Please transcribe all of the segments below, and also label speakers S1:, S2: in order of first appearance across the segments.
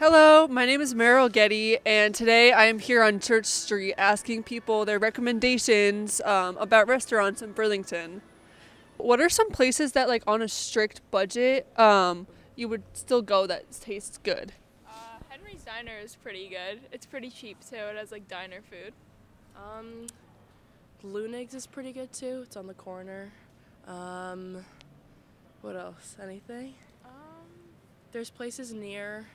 S1: Hello, my name is Meryl Getty, and today I am here on Church Street asking people their recommendations um, about restaurants in Burlington. What are some places that, like, on a strict budget, um, you would still go that tastes good?
S2: Uh, Henry's Diner is pretty good. It's pretty cheap too. It has like diner food.
S3: Um, Leunig's is pretty good too. It's on the corner. Um, what else? Anything?
S2: Um,
S3: There's places near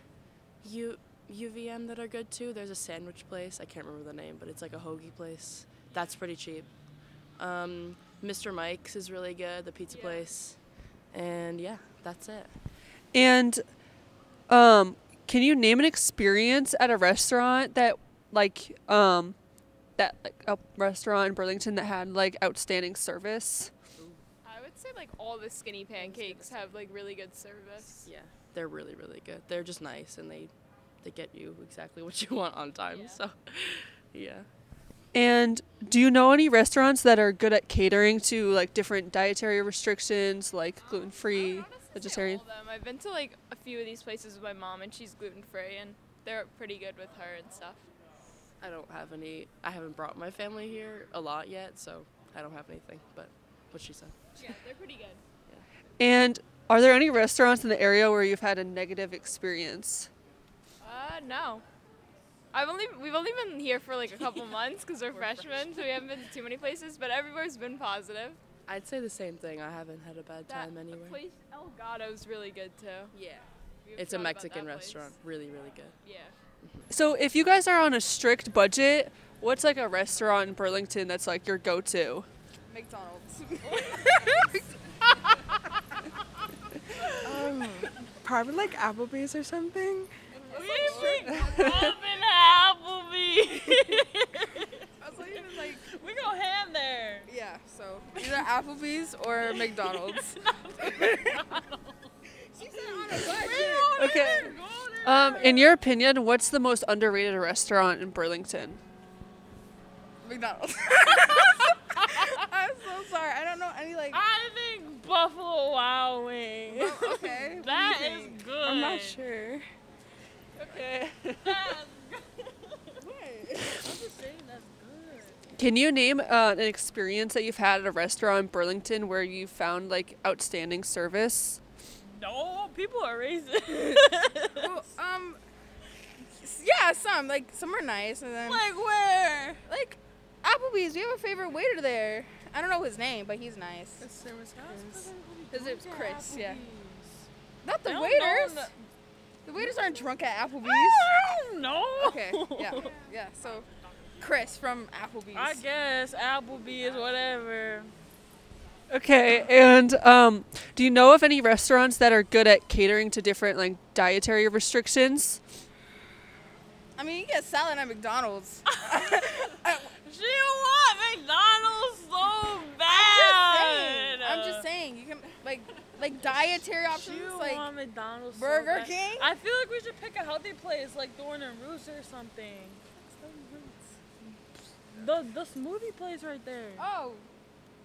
S3: U UVM that are good too. There's a sandwich place. I can't remember the name, but it's like a hoagie place. That's pretty cheap. Um, Mr. Mike's is really good. The pizza
S2: Yeah.
S3: place. And yeah, that's it.
S1: And um, can you name an experience at a restaurant that, like, um, that like a restaurant in Burlington that had like outstanding service?
S2: I would say like all the skinny pancakes have like really good service.
S3: Yeah, they're really really good. They're just nice and they they get you exactly what you want on time.
S2: Yeah.
S3: So yeah.
S1: And do you know any restaurants that are good at catering to like different dietary restrictions, like um,
S2: gluten
S1: free,
S2: would say
S1: vegetarian?
S2: all of them. I've been to like a few of these places with my mom, and she's gluten free, and they're pretty good with her and stuff.
S3: I don't have any. I haven't brought my family here a lot yet, so I don't have anything. But what she said.
S2: Yeah, they're pretty good. yeah.
S1: And are there any restaurants in the area where you've had a negative experience?
S2: Uh, no. I've only we've only been here for like a couple months because we're, freshmen, so we haven't been to too many places. But everywhere's been positive.
S3: I'd say the same thing. I haven't had a bad
S2: That
S3: time anywhere.
S2: place El Gato's really good too.
S3: Yeah.
S2: We
S3: It's a Mexican
S2: that place.
S3: restaurant. Really really good.
S2: Yeah.
S1: So if you guys are on a strict budget, what's like a restaurant in Burlington that's like your go-to?
S4: McDonald's.
S5: Um, probably like Applebee's or something.
S2: We up in Applebee.
S4: I was like, even like,
S2: we go ham there.
S4: yeah, so either Applebee's or McDonald's. she said on a budget.
S1: Okay. Um, in your opinion, what's the most underrated restaurant in Burlington?
S4: McDonald's. I'm so sorry. I don't know any like.
S2: I think Buffalo Wild Wings.
S4: Oh, okay. what do you
S2: That
S4: think?
S2: is good.
S5: I'm not sure.
S1: Okay. Can you name uh, an experience that you've had at a restaurant in Burlington where you found like outstanding service?
S2: No, people are racist.
S4: Well, um. Yeah, some like some are nice, and then
S2: like where?
S4: like Applebee's. We have a favorite waiter there. I don't know his name, but he's nice. His name's Chris. Yeah. Not the waiters.
S2: know
S4: The waiters aren't drunk at Applebee's.
S2: I don't know.
S4: Okay. Yeah. Yeah. So, Chris from Applebee's.
S2: I guess Applebee's, whatever.
S1: Okay, and um, do you know of any restaurants that are good at catering to different like dietary restrictions?
S4: I mean, you get salad at McDonald's.
S2: She want McDonald's so bad.
S4: I'm just saying, I'm just saying, you can like like dietary options
S2: She
S4: like
S2: want McDonald's
S4: Burger
S2: bad.
S4: King?
S2: I feel like we should pick a healthy place like Thorn and Roost or something. The the smoothie place right there.
S4: oh,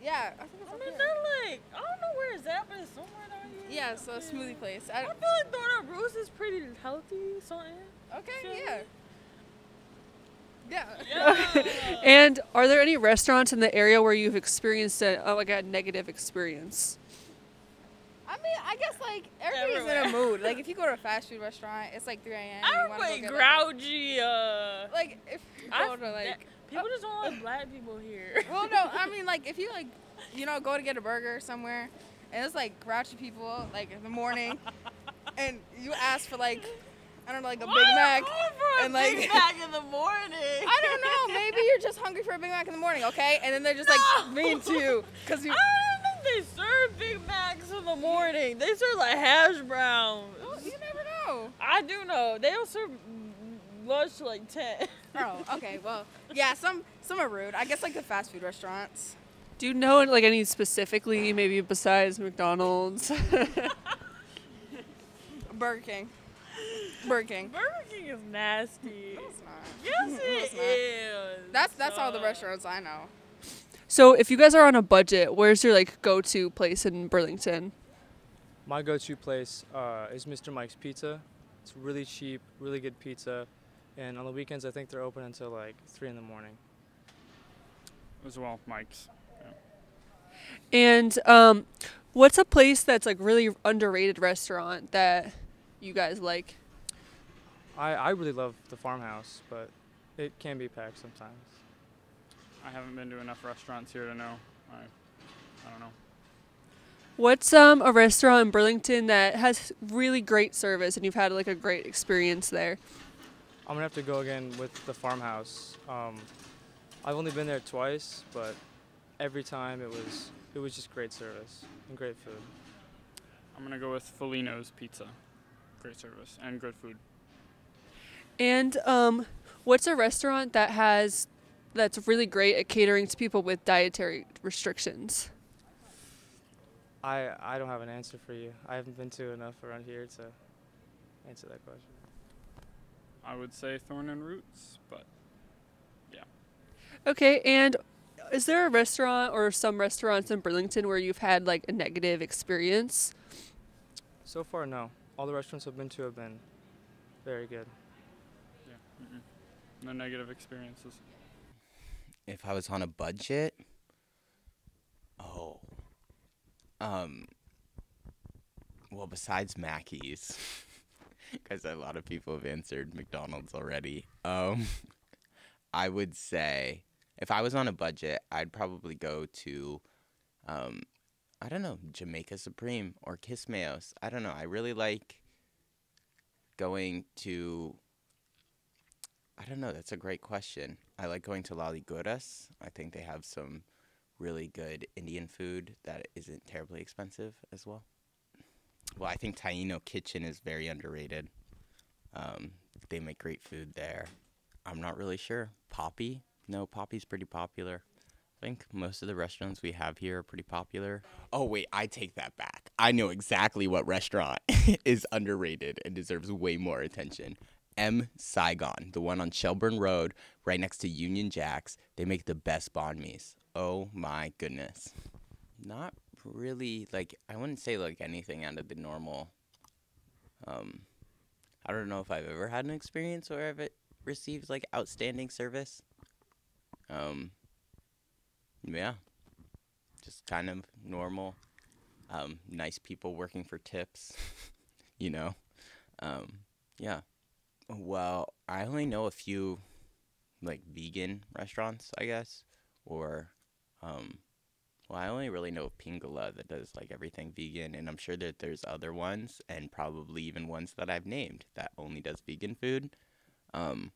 S4: yeah. I think it's
S2: I mean,
S4: here.
S2: they're like, I don't know where it's at, but it's somewhere down here.
S4: Yeah, so a smoothie place. I,
S2: I feel like Thorn and Roost is pretty healthy, something.
S4: okay, yeah. Yeah.
S2: Yeah.
S1: And are there any restaurants in the area where you've experienced a, like a negative experience?
S4: I mean, I guess like everybody's in a mood. Like if you go to a fast food restaurant, it's like 3 a.m. and you wanna go
S2: Everybody grouchy. Uh,
S4: Like, like if you
S2: I-
S4: go to like
S2: people just don't like black people here.
S4: Well, no, I mean, like, if you, like, you know, go to get a burger somewhere, and it's, like, grouchy people, like, in the morning, and you ask for, like, I don't know, like, a
S2: Why
S4: Big Mac,
S2: going for a
S4: and, like,
S2: Big Mac in the morning.
S4: I don't know, maybe you're just hungry for a Big Mac in the morning, okay? And then they're just, like, mean to you, because you,
S2: I don't think they serve Big Macs in the morning. They serve like hash browns.
S4: well, you never know.
S2: I do know. They don't serve lunch till like 10.
S4: Oh, okay, well, yeah, some, some are rude. I guess, like, the fast food restaurants.
S1: Do you know like any specifically, maybe besides McDonald's?
S4: Burger King. Burger King.
S2: Burger King is nasty.
S4: No, it's not.
S2: Yes,
S4: No,
S2: it
S4: it's not.
S2: is.
S4: That's, that's all the restaurants I know.
S1: So if you guys are on a budget, where's your like go-to place in Burlington?
S6: My go-to place uh, is Mr. Mike's Pizza. It's It's really cheap, really good pizza, and on the weekends I think they're open until like three in the morning.
S7: As well, Mike's.
S1: And um, what's a place that's like really underrated restaurant that you guys like?
S6: I I really love the farmhouse, but it can be packed sometimes.
S7: I haven't been to enough restaurants here to know. I, I don't know.
S1: What's um a restaurant in Burlington that has really great service and you've had like a great experience there?
S6: I'm gonna have to go again with the farmhouse. Um, I've only been there twice, but every time it was it was just great service and great food.
S7: I'm gonna go with Folino's Pizza. Great service and good food.
S1: And um, what's a restaurant that has that's really great at catering to people with dietary restrictions?
S6: I I don't have an answer for you. I haven't been to enough around here to answer that question.
S7: I would say Thorn and Roots, but yeah.
S1: Okay, and is there a restaurant or some restaurants in Burlington where you've had like a negative experience?
S6: So far, no. All the restaurants I've been to have been very good.
S7: yeah, mm-mm. no negative experiences.
S8: If I was on a budget, oh, um, well, besides Mackey's, because a lot of people have answered McDonald's already. Um, I would say if I was on a budget, I'd probably go to, um, I don't know, Jamaica Supreme or Kismayo's. I don't know. I really like going to. I don't know. That's a great question. I like going to Laliguras. I think they have some really good Indian food that isn't terribly expensive as well. Well, I think Taino Kitchen is very underrated. Um, they make great food there. I'm not really sure. Poppy? No, Poppy's pretty popular. I think most of the restaurants we have here are pretty popular. Oh, wait, I take that back. I know exactly what restaurant is underrated and deserves way more attention. M Saigon, the one on Shelburne Road, right next to Union Jacks. They make the best banh mi's. Oh my goodness. Not really like I wouldn't say like anything out of the normal. Um, I don't know if I've ever had an experience where I've it received like outstanding service. Um, yeah, just kind of normal. Um, nice people working for tips, you know. Um, yeah. Well, I only know a few like vegan restaurants, I guess, or um well, I only really know Pingala that does like everything vegan, and I'm sure that there's other ones, and probably even ones that I've named that only does vegan food. Um,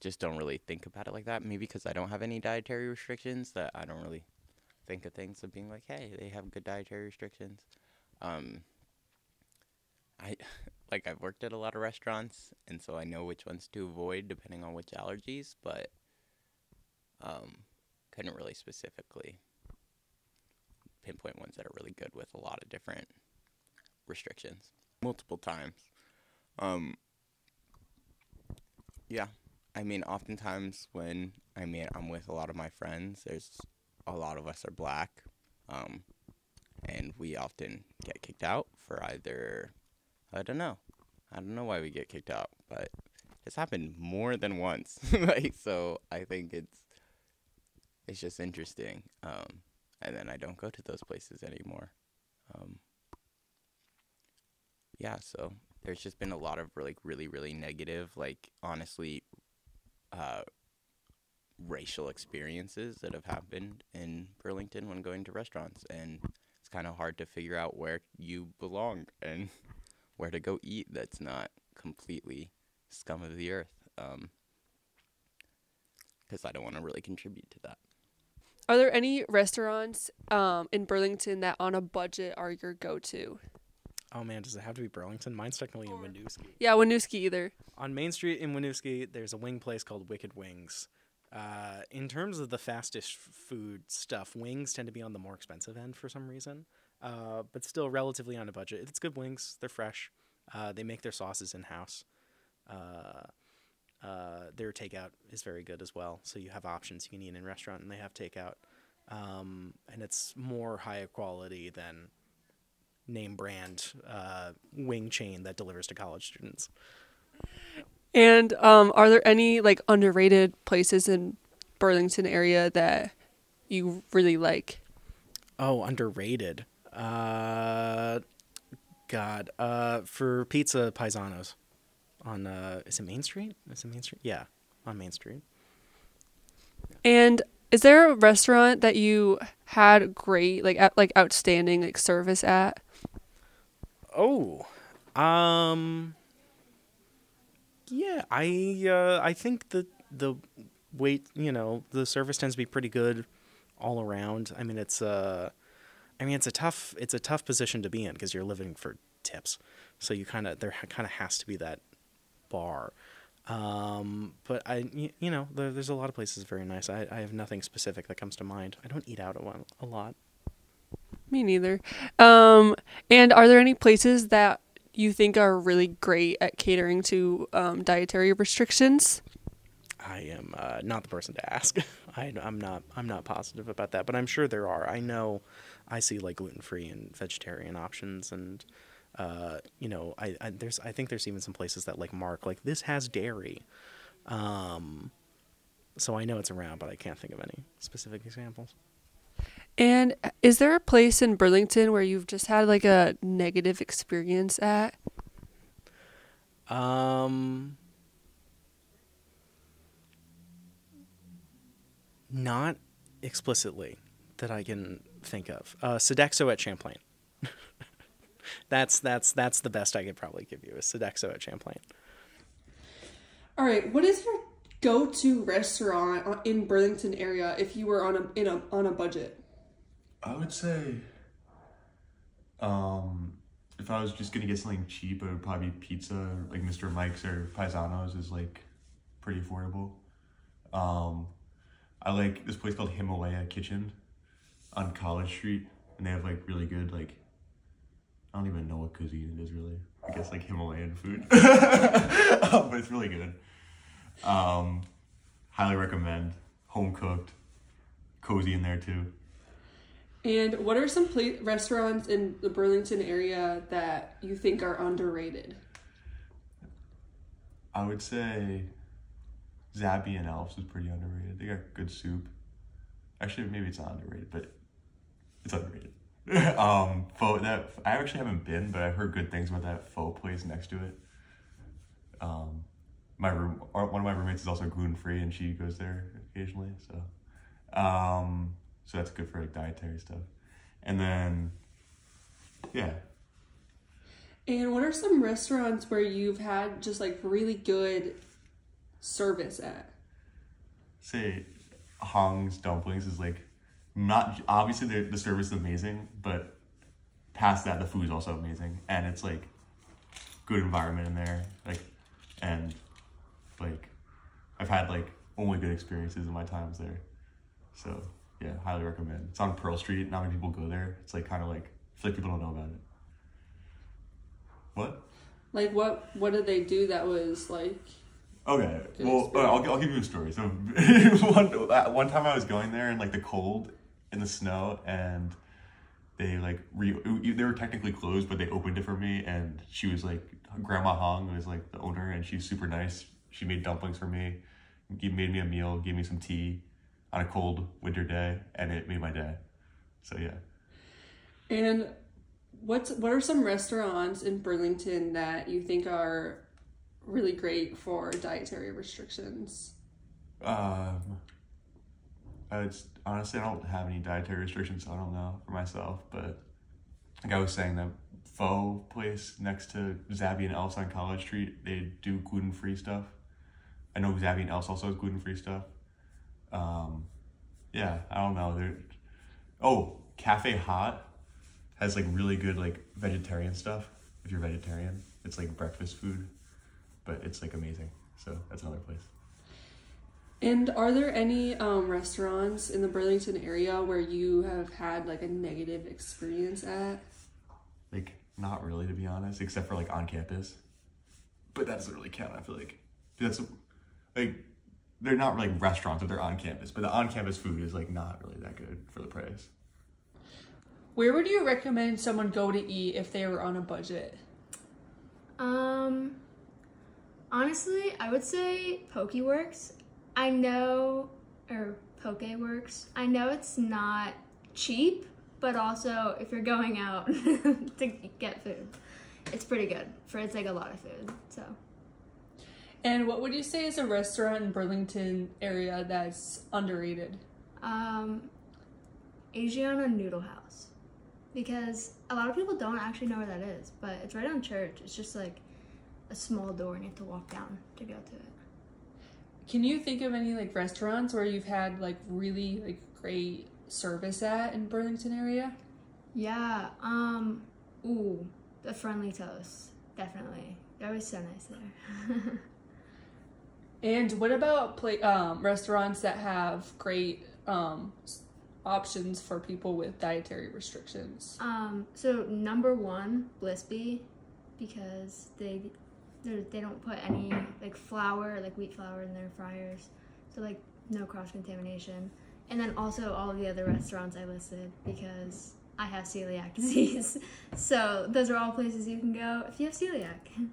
S8: just don't really think about it like that. Maybe because I don't have any dietary restrictions, that I don't really think of things of being like, hey, they have good dietary restrictions. Um, I like I've worked at a lot of restaurants, and so I know which ones to avoid depending on which allergies, but um, couldn't really specifically pinpoint ones that are really good with a lot of different restrictions multiple times. Um, yeah, I mean, oftentimes when I mean I'm with a lot of my friends, there's a lot of us are black, um, and we often get kicked out for either I don't know, I don't know why we get kicked out, but it's happened more than once. like so, I think it's it's just interesting. Um, and then I don't go to those places anymore. Um, yeah, so there's just been a lot of like really really negative, like honestly, uh, racial experiences that have happened in Burlington when going to restaurants, and it's kind of hard to figure out where you belong and where to go eat that's not completely scum of the earth. Um, because I don't want to really contribute to that.
S1: Are there any restaurants um, in Burlington that on a budget are your go-to?
S9: Oh man, does it have to be Burlington? Mine's technically in Winooski.
S1: Yeah, Winooski either.
S9: On Main Street in Winooski, there's a wing place called Wicked Wings. Uh, in terms of the fastest f- food stuff, wings tend to be on the more expensive end for some reason, uh, but still relatively on a budget. It's good wings. They're fresh. Uh, they make their sauces in house. Uh, uh, their takeout is very good as well. So you have options. You can eat in restaurant, and they have takeout, um, and it's more higher quality than name brand uh, wing chain that delivers to college students.
S1: And um, are there any like underrated places in Burlington area that you really like?
S9: Oh, underrated. Uh, God. Uh, for pizza, Paisanos. On uh, is it Main Street? Is it Main Street? Yeah, on Main Street.
S1: And is there a restaurant that you had great like at, like outstanding like service at?
S9: Oh, um, yeah. I uh, I think the the wait, you know, the service tends to be pretty good all around. I mean, it's uh, I mean, it's a tough it's a tough position to be in because you're living for tips, so you kind of there kind of has to be that bar. Um, but I, you know, there, there's a lot of places very nice. I, I have nothing specific that comes to mind. I don't eat out a, a lot.
S1: Me neither. Um, and are there any places that you think are really great at catering to um, dietary restrictions?
S9: I am uh, not the person to ask. I, am not. I'm not positive about that, but I'm sure there are. I know. I see like gluten free and vegetarian options, and uh, you know, I, I there's. I think there's even some places that like mark like this has dairy. Um, so I know it's around, but I can't think of any specific examples.
S1: And is there a place in Burlington where you've just had like a negative experience at?
S9: Um, not explicitly that I can think of. Uh, Sodexo at Champlain. that's that's that's the best I could probably give you is Sodexo at Champlain.
S1: All right, what is your go-to restaurant uh, in Burlington area if you were on a in a on a budget?
S10: I would say, um, if I was just gonna get something cheap, it would probably be pizza, like Mr. Mike's or Paisanos is like pretty affordable. Um, I like this place called Himalaya Kitchen on College Street, and they have like really good like. I don't even know what cuisine it is really. I guess like Himalayan food, um, but it's really good. Um, highly recommend. Home cooked, cozy in there too.
S1: And what are some pla- restaurants in the Burlington area that you think are underrated?
S10: I would say Zabby and Elf's is pretty underrated. They got good soup. Actually, maybe it's not underrated, but it's underrated. um, pho that I actually haven't been, but I've heard good things about that pho place next to it. Um, my room, or one of my roommates is also gluten free, and she goes there occasionally. So, um, so that's good for like dietary stuff. And then, yeah,
S1: And what are some restaurants where you've had just like really good service at?
S10: say Hong's dumplings is like not obviously the the service is amazing, but past that the food is also amazing, and it's like good environment in there, like and like I've had like only good experiences in my times there, so yeah, highly recommend. It's on Pearl Street. Not many people go there. It's like kind of like I feel like people don't know about it. What?
S1: Like what what did they do that was like
S10: Okay. Well, uh, I'll, I'll give you a story. So one one time I was going there in like the cold, in the snow, and they like re they were technically closed, but they opened it for me, and she was like Grandma Hong was like the owner, and she's super nice. She made dumplings for me, gave, made me a meal, gave me some tea, on a cold winter day, and it made my day. So yeah.
S1: And what's what are some restaurants in Burlington that you think are really great for dietary restrictions?
S10: Um, I would, honestly, I don't have any dietary restrictions, so I don't know for myself. But like I was saying, the pho place next to Zabby and Elf's on College Street, they do gluten free stuff. I know Zabby and Elf's also has gluten free stuff. Um, yeah, I don't know. They're, oh, Cafe Hot has like really good like vegetarian stuff. If you're vegetarian, it's like breakfast food, but it's like amazing. So that's another place.
S1: And are there any um, restaurants in the Burlington area where you have had like a negative experience at?
S10: Like, not really, to be honest, except for like on campus. But that doesn't really count. I feel like that's like they're not really restaurants if they're on campus, but the on campus food is like not really that good for the price.
S1: Where would you recommend someone go to eat if they were on a budget?
S2: Um,
S11: Honestly, I would say Pokeworks. I know, or Pokeworks. I know it's not cheap, but also if you're going out to get food, it's pretty good for it's like a lot of food. So.
S1: And what would you say is a restaurant in Burlington area that's underrated?
S11: Um, Asiana Noodle House, because a lot of people don't actually know where that is, but it's right on Church. It's just like a small door and you have to walk down to go to it.
S1: Can you think of any like restaurants where you've had like really like great service at in Burlington area?
S11: Yeah. Um. Ooh, the Friendly Toast, definitely. That was so nice there.
S1: And what about play, um, restaurants that have great um, options for people with dietary restrictions?
S11: um. So number one, Blissby, because they they don't put any like flour, like wheat flour, in their fryers, so like no cross contamination. And then also all of the other restaurants I listed because I have celiac disease. so those are all places you can go if you have celiac.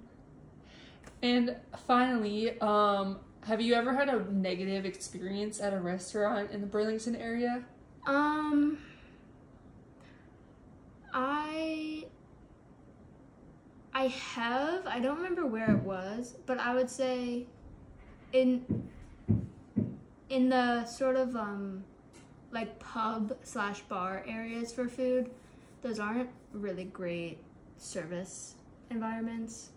S1: And finally, um, have you ever had a negative experience at a restaurant in the Burlington area?
S11: Um, I I have. I don't remember where it was, but I would say in in the sort of um like pub slash bar areas for food, those aren't really great service environments.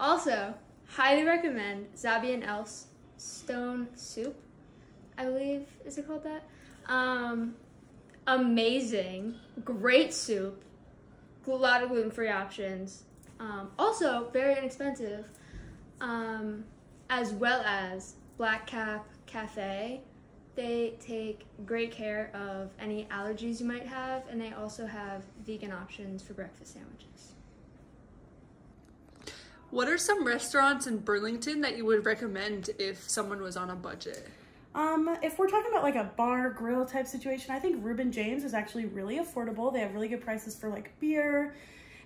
S11: Also, highly recommend Zabby and Elf's Stone Soup. I believe is it called that? Um, amazing, great soup, a lot of gluten free options. Um, also very inexpensive, um, as well as Black Cap Cafe. They take great care of any allergies you might have, and they also have vegan options for breakfast sandwiches.
S1: What are some restaurants in Burlington that you would recommend if someone was on a budget?
S12: Um, if we're talking about like a bar grill type situation, I think Ruben James is actually really affordable. They have really good prices for like beer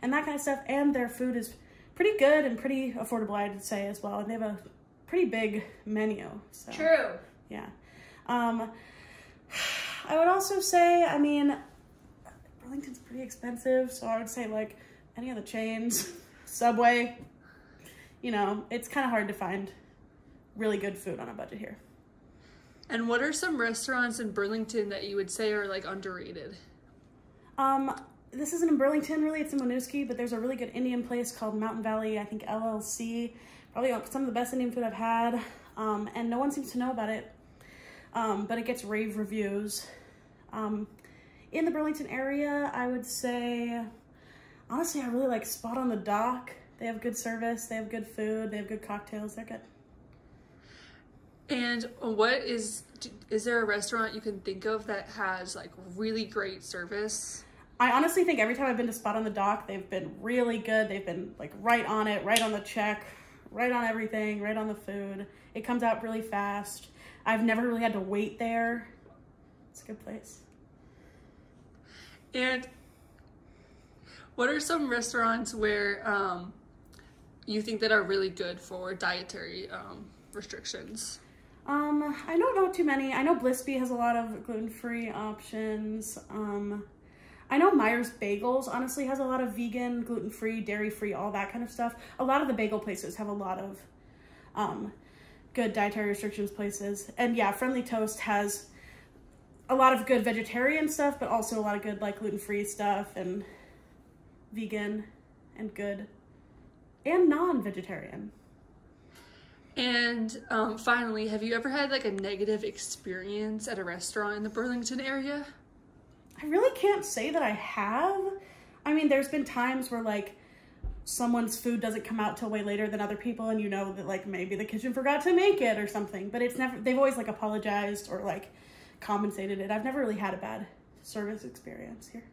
S12: and that kind of stuff, and their food is pretty good and pretty affordable, I'd say as well. And they have a pretty big menu. So
S11: True.
S12: yeah. Um, I would also say, I mean, Burlington's pretty expensive, so I would say like any of the chains, Subway. You know, it's kind of hard to find really good food on a budget here.
S1: And what are some restaurants in Burlington that you would say are like underrated?
S12: Um, this isn't in Burlington, really. It's in Winooski, but there's a really good Indian place called Mountain Valley, I think LLC. Probably some of the best Indian food I've had, um, and no one seems to know about it. Um, but it gets rave reviews. Um, in the Burlington area, I would say, honestly, I really like Spot on the Dock. They have good service, they have good food, they have good cocktails. They're good.
S1: And what is is there a restaurant you can think of that has like really great service?
S12: I honestly think every time I've been to Spot on the Dock, they've been really good. They've been like right on it, right on the check, right on everything, right on the food. It comes out really fast. I've never really had to wait there. It's a good place.
S1: And what are some restaurants where um, you think that are really good for dietary um, restrictions?
S12: Um, I don't know too many. I know Blissby has a lot of gluten-free options. Um, I know Myers Bagels honestly has a lot of vegan, gluten-free, dairy-free, all that kind of stuff. A lot of the bagel places have a lot of um, good dietary restrictions places. And yeah, Friendly Toast has a lot of good vegetarian stuff, but also a lot of good like gluten-free stuff and vegan and good and non-vegetarian.
S1: And um, finally, have you ever had like a negative experience at a restaurant in the Burlington area?
S12: I really can't say that I have. I mean, there's been times where like someone's food doesn't come out till way later than other people and you know that like maybe the kitchen forgot to make it or something, but it's never they've always like apologized or like compensated it. I've never really had a bad service experience here.